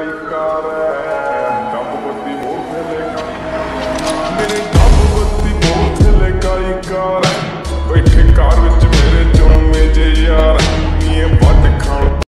lua